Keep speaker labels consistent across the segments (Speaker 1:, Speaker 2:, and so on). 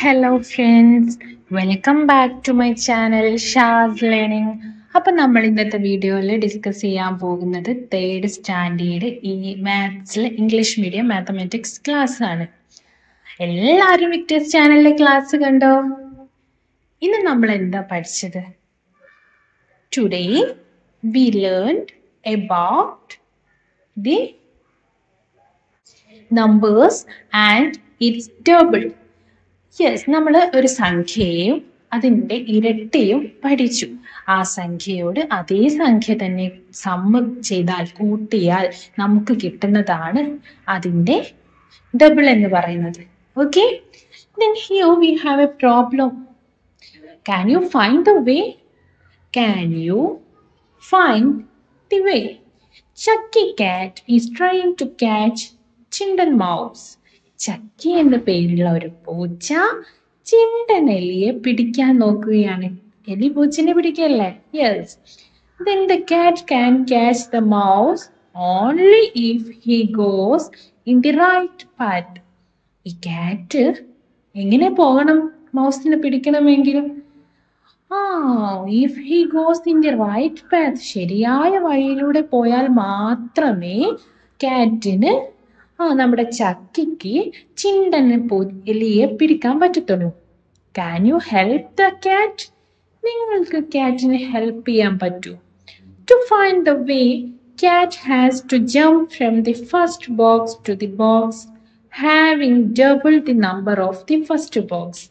Speaker 1: Hello friends welcome back to my channel Shaz learning അപ്പം നമ്മൾ ഇന്നത്തെ വീഡിയോയിൽ ഡിസ്കസ് ചെയ്യാൻ പോകുന്നത് തേർഡ് സ്റ്റാൻഡേർഡ് ഈ മാത്സിൽ ഇംഗ്ലീഷ് മീഡിയം മാത്തമാറ്റിക്സ് ക്ലാസ് ആണ്. എല്ലാവരും വിക്ടേഴ്സ് ചാനലിലെ ക്ലാസ് കണ്ടോ? ഇന്ന് നമ്മൾ എന്താ പഠിച്ചത്? Today we learn about the numbers and its double yes നമ്മൾ ഒരു സംഖ്യയും അതിന്റെ ഇരട്ടിയും പഠിച്ചു. ആ സംഖ്യയോട് അതേ സംഖ്യ തന്നെ സമ്മ ചെയ്താൽ കൂട്ടിയാൽ നമുക്ക് കിട്ടുന്നതാണ് അതിന്റെ ഡബിൾ എന്ന് പറയുന്നത്. Okay then here we have a problem. Can you find the way? Can you find the way? Chucky cat is trying to catch Chindan mouse Chakki എന്ന പേരുള്ള ഒരു പൂച്ച ചിണ്ടൻ എലിയെ പിടിക്കാൻ നോക്കുകയാണ്. എലി പൂച്ചനെ പിടിക്കല്ലേ? Yes then the cat can catch the mouse only if he goes in the right path. ഈ കാറ്റ് എങ്ങനെ പോകണം? മൗസിനെ പിടിക്കണമെങ്കിൽ? ആ if he goes in the right path ശരിയായ വഴിയിലൂടെ പോയാൽ മാത്രമേ കാറ്റിന് ആ നമ്മുടെ ചക്കിക്ക് ചിണ്ടനെ പോ എലിയെ പിടിക്കാൻ പറ്റത്തുള്ളൂ. Can you help the cat നിങ്ങൾക്ക് കാറ്റിനെ ഹെൽപ്പ് ചെയ്യാൻ പറ്റൂ. To find the way cat has to jump from the first box to the box having double the number of the first box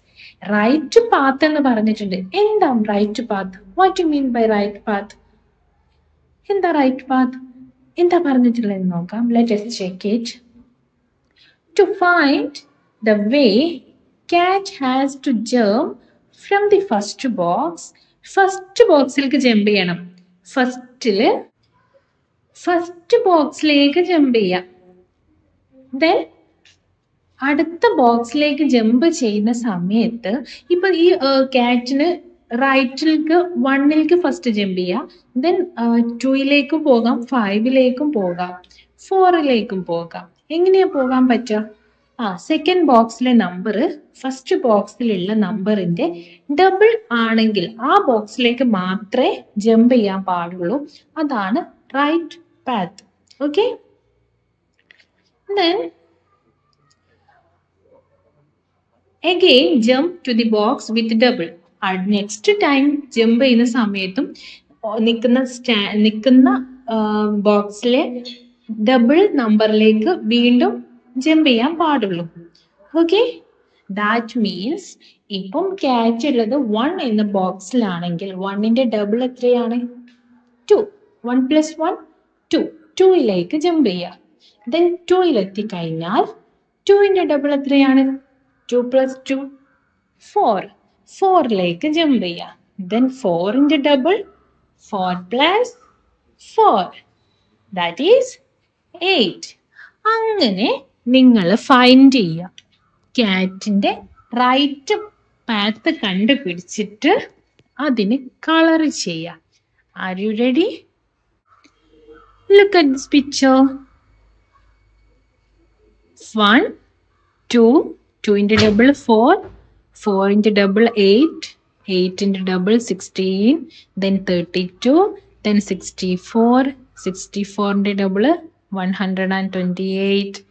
Speaker 1: right path എന്ന് പറഞ്ഞിട്ടുണ്ട്. എന്താ right path what you mean by right path എന്താ right path എന്താ പറഞ്ഞിട്ടുള്ളത് നോക്കാം. Let check it To find the way, cat has to jump from the first box. First ബോക്സിലേക്ക് jump ചെയ്യണം. ഫസ്റ്റിൽ ഫസ്റ്റ് ബോക്സിലേക്ക് ജമ്പ് ചെയ്യാം. ദെൻ അടുത്ത ബോക്സിലേക്ക് ജമ്പ് ചെയ്യുന്ന സമയത്ത് ഇപ്പൊ ഈ ക്യാറ്റിന് റൈറ്റിലേക്ക് വണ്ണിലേക്ക് ഫസ്റ്റ് ജമ്പ് ചെയ്യാം. ദെൻ ടൂയിലേക്കും പോകാം ഫൈവിലേക്കും പോകാം ഫോറിലേക്കും പോകാം. എങ്ങനെയാ പോകാൻ പറ്റുക ആ സെക്കൻഡ് ബോക്സിലെ നമ്പർ ഫസ്റ്റ് ബോക്സിലുള്ള നമ്പറിന്റെ ഡബിൾ ആണെങ്കിൽ ആ ബോക്സിലേക്ക് മാത്രമേ ജമ്പ് ചെയ്യാൻ പാടുള്ളൂ. അതാണ് right path okay again jump to the box with double next time jump ചെയ്യുന്ന സമയത്തും നിൽക്കുന്ന സ്റ്റാ നിൽക്കുന്ന ബോക്സിലെ ഡബിൾ നമ്പറിലേക്ക് വീണ്ടും ജമ്പ് ചെയ്യാൻ പാടുള്ളൂ. ഓക്കെ ദാറ്റ് മീൻസ് ഇപ്പം ക്യാച്ച് ഉള്ളത് വൺ എന്ന ബോക്സിലാണെങ്കിൽ വണ്ണിന്റെ ഡബിൾ എത്രയാണ്? Two one plus one two ടൂയിലേക്ക് jump ചെയ്യുക. ദെൻ ടൂയിലെത്തി കഴിഞ്ഞാൽ ടുവിന്റെ ഡബിൾ എത്രയാണ്? ടു പ്ലസ് ടു ഫോർ ഫോറിലേക്ക് ജമ്പ് ചെയ്യുക. ദെൻ ഫോറിന്റെ double four plus four that is eight അങ്ങനെ നിങ്ങൾ ഫൈൻഡ് ചെയ്യുക. ക്യാറ്റിന്റെ റൈറ്റ് പാത്ത് കണ്ടുപിടിച്ചിട്ട് അതിന് കളർ ചെയ്യുക. Are you ready look at this picture one two ടുവിന്റെ ഡബിൾ ഫോർ ഫോറിന്റെ double eight എയ്റ്റിന്റെ double sixteen then thirty two then sixty four sixty ഫോറിന്റെ double one hundred and twenty eight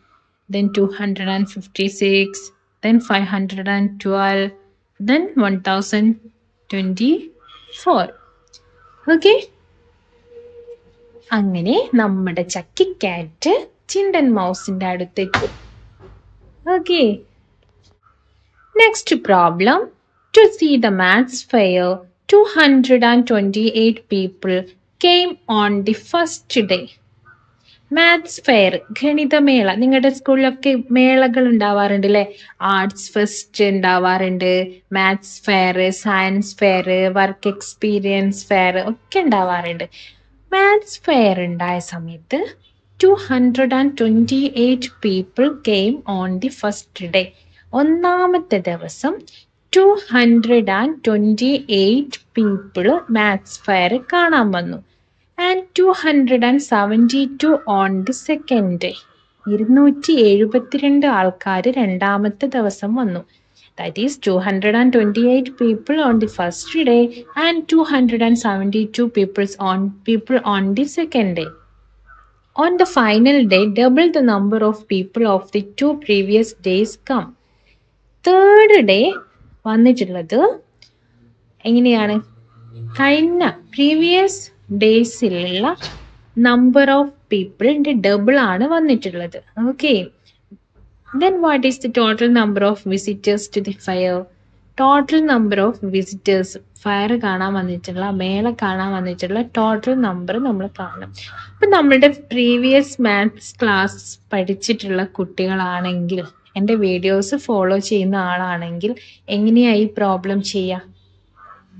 Speaker 1: then two hundred and fifty six then five hundred and twelve then one thousand twenty four okay അങ്ങനെ നമ്മുടെ ചക്കിക്കാറ്റ് ചിണ്ടൻ മൗസിന്റെ അടുത്തേക്ക്. Okay next problem to see the maths fair two hundred and twenty eight people came on the first day maths fair ഗണിതമേള നിങ്ങളുടെ സ്കൂളിലൊക്കെ മേളകൾ ഉണ്ടാവാറുണ്ട് അല്ലേ ആർട്സ് ഫെസ്റ്റ് ഉണ്ടാവാറുണ്ട്. Maths fair science fair work experience fair ഒക്കെ ഉണ്ടാവാറുണ്ട്. മാത്സ് ഫെയർ ഉണ്ടായ സമയത്ത് two hundred and twenty eight people came on the first day ഒന്നാമത്തെ ദിവസം two hundred and twenty eight people maths fair കാണാൻ വന്നു. And two hundred and seventy two on the second day ഇരുന്നൂറ്റി എഴുപത്തിരണ്ട് ആൾക്കാർ രണ്ടാമത്തെ ദിവസം വന്നു. That is two hundred and twenty eight people on the first day and two hundred and seventy two peoples on people on the second day on the final day double the number of people of the two previous days come third day വന്നിട്ടുള്ളത് എങ്ങനെയാണ്? കഴിഞ്ഞ previous ഡേയ്സിലുള്ള number of പീപ്പിളിന്റെ double ആണ് വന്നിട്ടുള്ളത്. Okay then what is the total number of visitors to the fair total number of visitors fair കാണാൻ വന്നിട്ടുള്ള മേള കാണാൻ വന്നിട്ടുള്ള ടോട്ടൽ നമ്പർ നമ്മൾ കാണും അപ്പം നമ്മളുടെ പ്രീവിയസ് മാത്സ് ക്ലാസ് പഠിച്ചിട്ടുള്ള കുട്ടികളാണെങ്കിൽ എന്റെ വീഡിയോസ് ഫോളോ ചെയ്യുന്ന ആളാണെങ്കിൽ എങ്ങനെയായി പ്രോബ്ലം ചെയ്യുക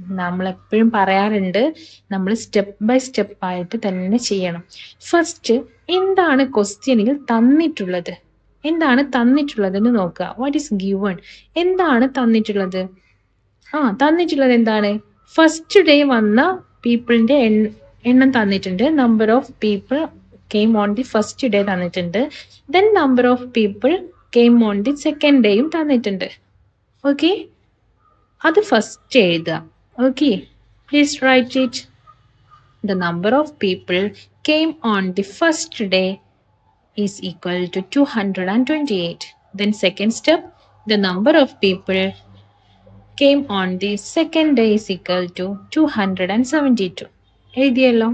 Speaker 1: നമ്മളെപ്പോഴും പറയാറുണ്ട് നമ്മൾ സ്റ്റെപ്പ് ബൈ സ്റ്റെപ്പ് ആയിട്ട് തന്നെ ചെയ്യണം. ഫസ്റ്റ് എന്താണ് ക്വസ്റ്റ്യനിൽ തന്നിട്ടുള്ളത്? എന്താണ് തന്നിട്ടുള്ളത് എന്ന് നോക്കുക. വാട്ട് ഈസ് ഗിവൺ എന്താണ് തന്നിട്ടുള്ളത്? ആ തന്നിട്ടുള്ളത് എന്താണ്? ഫസ്റ്റ് ഡേ വന്ന പീപ്പിളിന്റെ എണ്ണം തന്നിട്ടുണ്ട്. Number of people came on the first day തന്നിട്ടുണ്ട്. Then number of people came on the second ഡേയും തന്നിട്ടുണ്ട്. ഓക്കെ അത് ഫസ്റ്റ് എഴുതുക. Okay please write it the number of people came on the first day is equal to 228. Then second step, the number of people came on the second day is equal to 272. എഴുതിയല്ലോ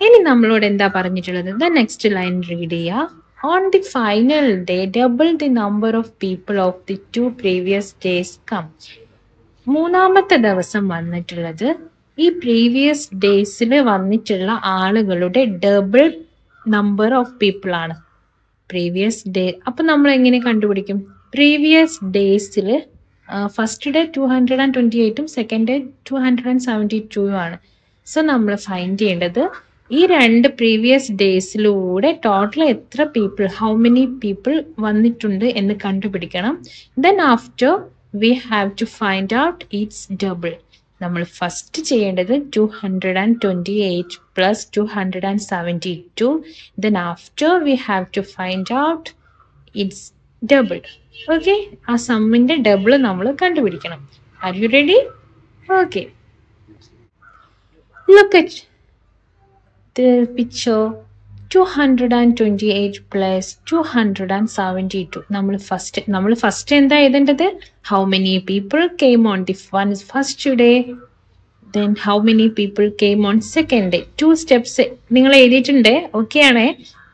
Speaker 1: ഇനി നമ്മളോട് എന്താ പറഞ്ഞിട്ടുള്ളത് the next line read ചെയ്യുക on the final day double the number of people of the two previous days come മൂന്നാമത്തെ ദിവസം വന്നിട്ടുള്ളത് ഈ previous ഡേയ്സിൽ വന്നിട്ടുള്ള ആളുകളുടെ ഡബിൾ നമ്പർ ഓഫ് പീപ്പിൾ ആണ്. പ്രീവിയസ് ഡേ അപ്പം നമ്മൾ എങ്ങനെ കണ്ടുപിടിക്കും? പ്രീവിയസ് ഡേയ്സിൽ first day two hundred and twenty എയ്റ്റും second day two hundred and seventy two ആണ്. സോ നമ്മൾ ഫൈൻഡ് ചെയ്യേണ്ടത് ഈ രണ്ട് പ്രീവിയസ് ഡേയ്സിലൂടെ ടോട്ടൽ എത്ര പീപ്പിൾ ഹൗ മെനി പീപ്പിൾ വന്നിട്ടുണ്ട് എന്ന് കണ്ടുപിടിക്കണം. Then after we have to find out its double നമ്മൾ ഫസ്റ്റ് ചെയ്യേണ്ടത് two hundred and twenty eight plus two hundred and seventy two then after we have to find out its double okay ആ സമ്മിന്റെ double നമ്മൾ കണ്ടുപിടിക്കണം. Are you ready okay look at the picture two hundred and twenty eight plus two hundred and seventy two നമ്മൾ first നമ്മൾ first എന്താ എഴുതേണ്ടത്? How many people came on the one first day then how many people came on second day two steps നിങ്ങൾ എഴുതിയിട്ടുണ്ട്. Okay ആണേ?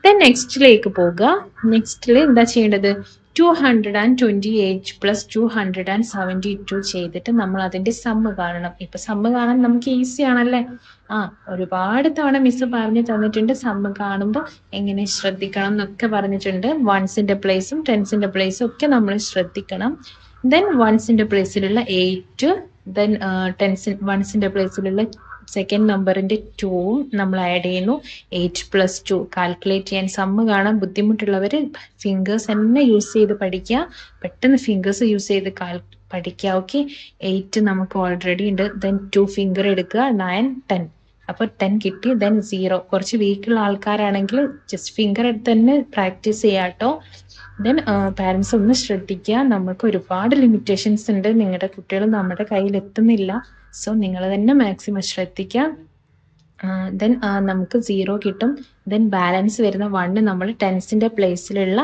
Speaker 1: Then നെക്സ്റ്റിലേക്ക് പോകുക നെക്സ്റ്റിൽ എന്താ ചെയ്യേണ്ടത്? Two hundred and twenty eight plus two hundred and seventy two ചെയ്തിട്ട് നമ്മൾ അതിന്റെ സമ്മ് കാണണം. ഇപ്പൊ സമ്മ് കാണാൻ നമുക്ക് ഈസി ആണല്ലേ? ആ ഒരുപാട് തവണ മിസ് പറഞ്ഞു തന്നിട്ടുണ്ട്. സമ്മ് കാണുമ്പോൾ എങ്ങനെ ശ്രദ്ധിക്കണം എന്നൊക്കെ പറഞ്ഞിട്ടുണ്ട്. വൺസിന്റെ പ്ലേസും ടെൻസിന്റെ പ്ലേസും ഒക്കെ നമ്മൾ ശ്രദ്ധിക്കണം. ദെൻ വൺസിന്റെ പ്ലേസിലുള്ള എയ്റ്റ് ദെൻ ടെൻസിൻ വൺസിന്റെ പ്ലേസിലുള്ള സെക്കൻഡ് നമ്പറിന്റെ ടൂവും നമ്മൾ ആഡ് ചെയ്യുന്നു. എയ്റ്റ് പ്ലസ് ടു കാൽക്കുലേറ്റ് ചെയ്യാൻ സമ്മ് കാണാൻ ബുദ്ധിമുട്ടുള്ളവർ ഫിംഗേഴ്സ് തന്നെ യൂസ് ചെയ്ത് പഠിക്കുക. പെട്ടെന്ന് ഫിംഗേഴ്സ് യൂസ് ചെയ്ത് കാൽ പഠിക്കുക. ഓക്കെ എയ്റ്റ് നമുക്ക് ഓൾറെഡി ഉണ്ട്. ദെൻ ടു ഫിംഗർ എടുക്കുക. നയൻ ടെൻ അപ്പോൾ ടെൻ കിട്ടി. ദെൻ സീറോ കുറച്ച് വീക്കുള്ള ആൾക്കാരാണെങ്കിൽ ജസ്റ്റ് ഫിംഗർ എടുത്ത് തന്നെ പ്രാക്ടീസ് ചെയ്യാം കേട്ടോ ദെൻ പാരൻസ് ഒന്ന് ശ്രദ്ധിക്കുക. നമുക്ക് ഒരുപാട് ലിമിറ്റേഷൻസ് ഉണ്ട്. നിങ്ങളുടെ കുട്ടികൾ നമ്മുടെ കയ്യിൽ എത്തുന്നില്ല സോ നിങ്ങൾ തന്നെ മാക്സിമം ശ്രദ്ധിക്കുക. ദെൻ നമുക്ക് സീറോ കിട്ടും. ദെൻ ബാലൻസ് വരുന്ന വണ്ണ് നമ്മൾ ടെൻസിന്റെ പ്ലേസിലുള്ള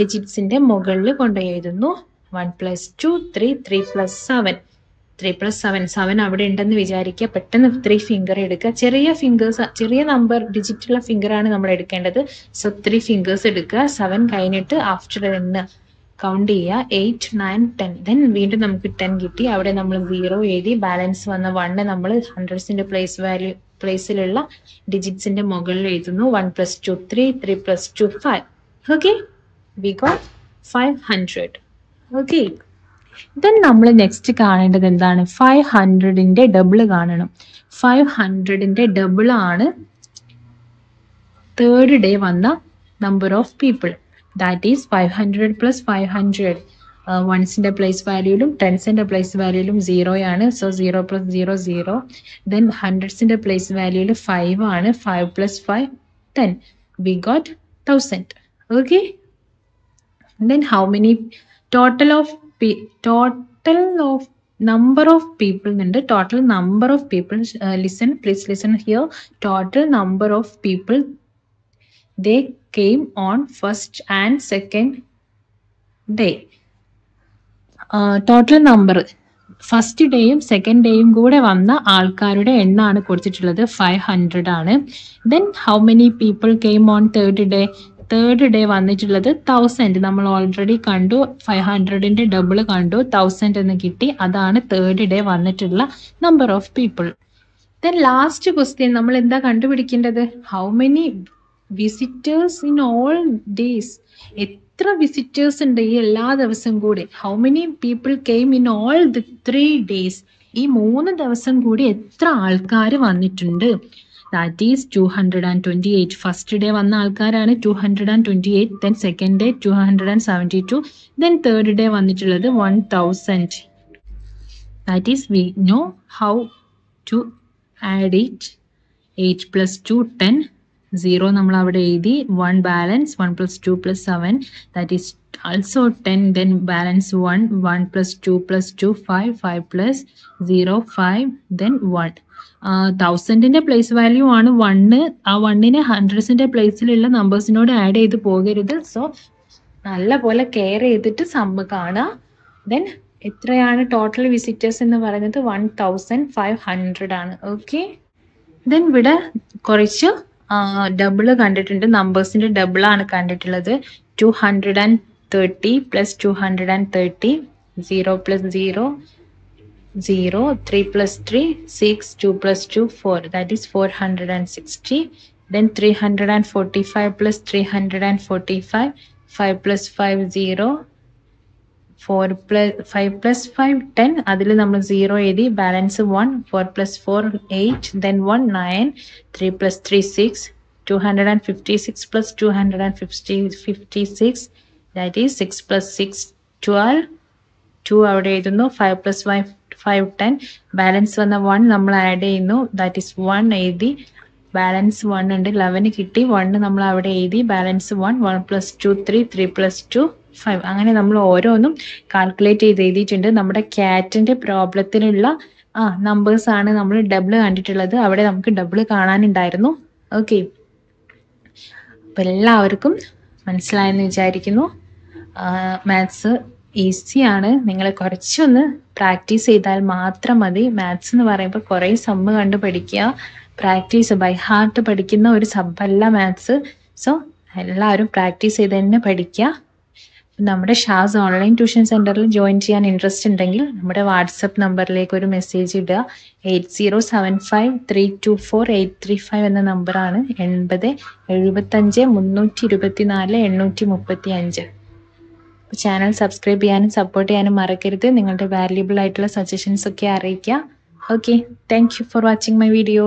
Speaker 1: ഡിജിറ്റ്സിന്റെ മുകളിൽ കൊണ്ടുപോയി എഴുതുന്നു. One plus two three three plus seven three plus seven seven അവിടെ ഉണ്ടെന്ന് വിചാരിക്കുക. പെട്ടെന്ന് ത്രീ ഫിംഗർ എടുക്കുക. ചെറിയ ഫിംഗേഴ്സ് ചെറിയ നമ്പർ ഡിജിറ്റുള്ള ആണ് നമ്മൾ എടുക്കേണ്ടത്. സോ ത്രീ ഫിംഗേഴ്സ് എടുക്കുക. സെവൻ കഴിഞ്ഞിട്ട് ആഫ്റ്റർ എണ്ണ കൗണ്ട് ചെയ്യുക. എയ്റ്റ് നയൻ ടെൻ ദെൻ വീണ്ടും നമുക്ക് ടെൻ കിട്ടി. അവിടെ നമ്മൾ സീറോ എഴുതി ബാലൻസ് വന്ന വണ്ണ് നമ്മൾ ഹൺഡ്രഡ്സിന്റെ പ്ലേസ് വാല്യൂ പ്ലേസിലുള്ള ഡിജിറ്റ്സിന്റെ മുകളിൽ എഴുതുന്നു. One plus two three three plus two five okay we got five hundred okay then നമ്മൾ നെക്സ്റ്റ് കാണേണ്ടത് എന്താണ്? ഫൈവ് ഹൺഡ്രഡിന്റെ ഡബിൾ കാണണം. ഫൈവ് ഹൺഡ്രഡിന്റെ ഡബിൾ ആണ് തേർഡ് ഡേ വന്ന number of people that is five hundred plus five hundred വൺസിന്റെ place വാല്യൂലും ടെൻസിന്റെ പ്ലേസ് വാല്യൂലും സീറോയാണ് so zero plus zero zero then ഹൺഡ്രഡ്സിന്റെ place വാല്യൂൽ ഫൈവ് ആണ്. Five plus five ten we got thousand okay then how many total of total of number of people ഉണ്ട് total number of people listen please listen here total number of people they came on first and second day total number first ഡേയും second ഡേയും കൂടെ വന്ന ആൾക്കാരുടെ എണ്ണാണ് കൊടുത്തിട്ടുള്ളത്. Five hundred ആണ്. Then how many people came on third day third day വന്നിട്ടുള്ളത് thousand നമ്മൾ already കണ്ടു. ഫൈവ് ഹൺഡ്രഡിന്റെ ഡബിൾ കണ്ടു. തൗസൻഡ് എന്ന് കിട്ടി. അതാണ് തേർഡ് ഡേ വന്നിട്ടുള്ള number of people then last question നമ്മൾ എന്താ കണ്ടുപിടിക്കേണ്ടത്? How many visitors in all days എത്ര വിസിറ്റേഴ്സ് ഉണ്ട് ഈ എല്ലാ ദിവസവും കൂടി? How many people came in all the three days ഈ മൂന്ന് ദിവസം കൂടി എത്ര ആൾക്കാർ വന്നിട്ടുണ്ട്? That is two hundred and twenty eight first day വന്ന ആൾക്കാരാണ് two hundred and twenty eight then second day two hundred and seventy two then third day വന്നിട്ടുള്ളത് one thousand that is we know how to add it eight plus two ten zero നമ്മൾ അവിടെ എഴുതി one balance one plus two plus seven that is also ten then balance one one plus two plus two five five plus zero five then one തൗസൻഡിന്റെ place value ആണ് one ആ വണ്ണിനെ ഹൺഡ്രഡ്സിന്റെ പ്ലേസിലുള്ള നമ്പേഴ്സിനോട് add ചെയ്ത് പോകരുത്. So നല്ല പോലെ care ചെയ്തിട്ട് sum കാണുക. Then എത്രയാണ് ടോട്ടൽ വിസിറ്റേഴ്സ് എന്ന് പറയുന്നത്? വൺ തൗസൻഡ് ഫൈവ് ഹൺഡ്രഡ് ആണ്. ഓക്കെ ദെൻ ഇവിടെ കുറച്ച് ഡബിൾ കണ്ടിട്ടുണ്ട്. നമ്പേഴ്സിന്റെ ഡബിൾ ആണ് കണ്ടിട്ടുള്ളത്. Two hundred and thirty plus two hundred and thirty zero plus zero zero three plus three six two plus two four that is four hundred and sixty then three hundred and forty five plus three hundred and forty five five plus five zero four plus five plus five ten അതിൽ നമ്മൾ zero എഴുതി balance one four plus four eight then one nine three plus three six two hundred and fifty six plus two hundred and fifty fifty six that is six plus six twelve two അവിടെ എഴുതുന്നു five plus five five ten balance വന്ന one നമ്മൾ add ചെയ്യുന്നു that is one എഴുതി. Balance one ഉണ്ട് eleven കിട്ടി one നമ്മൾ അവിടെ എഴുതി. Balance one one plus two three three plus two five അങ്ങനെ നമ്മൾ ഓരോന്നും കാൽക്കുലേറ്റ് ചെയ്ത് എഴുതിയിട്ടുണ്ട്. നമ്മുടെ ക്യാറ്റിന്റെ പ്രോബ്ലത്തിനുള്ള ആ നമ്പേഴ്സ് ആണ് നമ്മൾ ഡബിൾ കണ്ടിട്ടുള്ളത്. അവിടെ നമുക്ക് ഡബിൾ കാണാനുണ്ടായിരുന്നു. ഓക്കെ അപ്പം എല്ലാവർക്കും മനസ്സിലായെന്ന് വിചാരിക്കുന്നു. മാത്സ് ഈസി ആണ്. നിങ്ങൾ കുറച്ചൊന്ന് പ്രാക്ടീസ് ചെയ്താൽ മാത്രം മതി. മാത്സ് എന്ന് പറയുമ്പോൾ കുറേ സമ്മ് കണ്ട് പഠിക്കുക. പ്രാക്ടീസ് ബൈ ഹാർട്ട് പഠിക്കുന്ന ഒരു സബ്ബല്ല മാത്സ് സോ എല്ലാവരും പ്രാക്ടീസ് ചെയ്ത് തന്നെ പഠിക്കുക. നമ്മുടെ ഷാസ് ഓൺലൈൻ ട്യൂഷൻ സെന്ററിൽ ജോയിൻ ചെയ്യാൻ ഇൻട്രസ്റ്റ് ഉണ്ടെങ്കിൽ നമ്മുടെ വാട്സപ്പ് നമ്പറിലേക്ക് ഒരു മെസ്സേജ് ഇടുക. Eight zero seven five three two four eight three five എന്ന നമ്പറാണ് എൺപത് എഴുപത്തഞ്ച് മുന്നൂറ്റി ഇരുപത്തി നാല് എണ്ണൂറ്റി മുപ്പത്തി അഞ്ച് ചാനൽ സബ്സ്ക്രൈബ് ചെയ്യാനും സപ്പോർട്ട് ചെയ്യാനും മറക്കരുത്. നിങ്ങളുടെ വാല്യുബിൾ ആയിട്ടുള്ള സജഷൻസ് ഒക്കെ അറിയിക്കുക. Okay thank you for watching my video